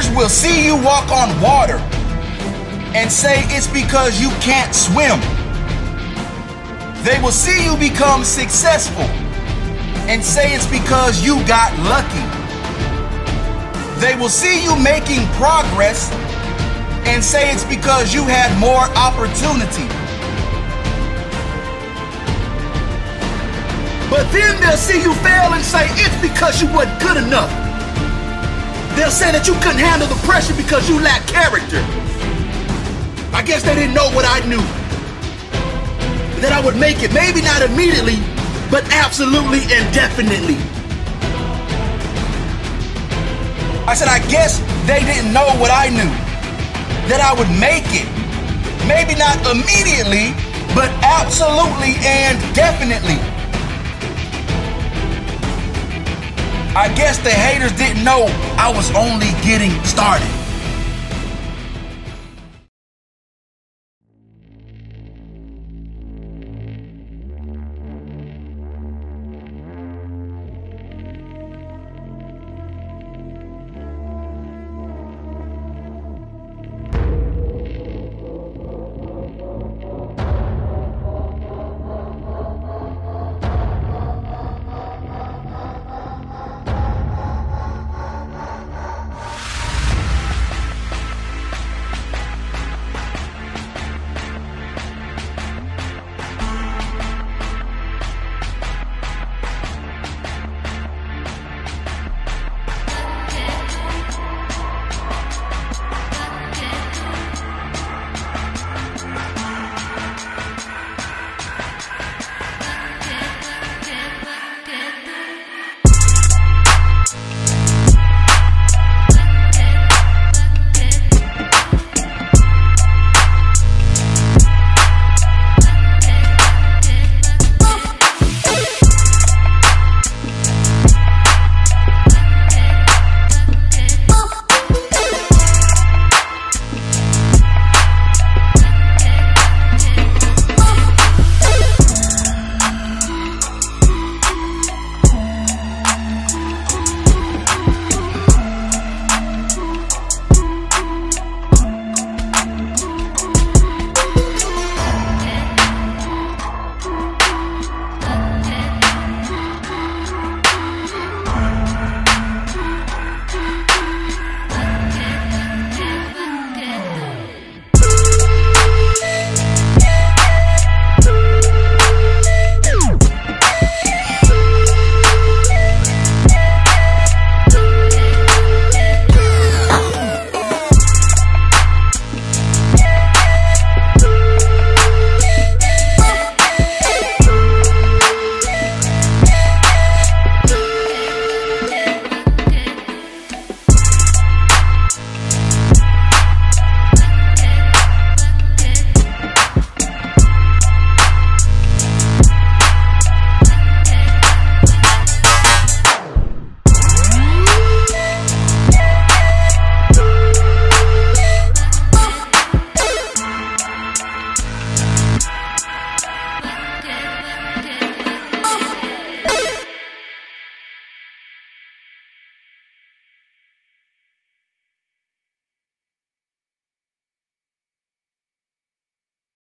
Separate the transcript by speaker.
Speaker 1: haters will see you walk on water and say it's because you can't swim. They will see you become successful and say it's because you got lucky. They will see you making progress and say it's because you had more opportunity. But then they'll see you fail and say it's because you weren't good enough. They'll say that you couldn't handle the pressure because you lack character. I guess they didn't know what I knew. That I would make it, maybe not immediately, but absolutely and definitely. I said, I guess they didn't know what I knew. That I would make it. Maybe not immediately, but absolutely and definitely. I guess the haters didn't know I was only getting started.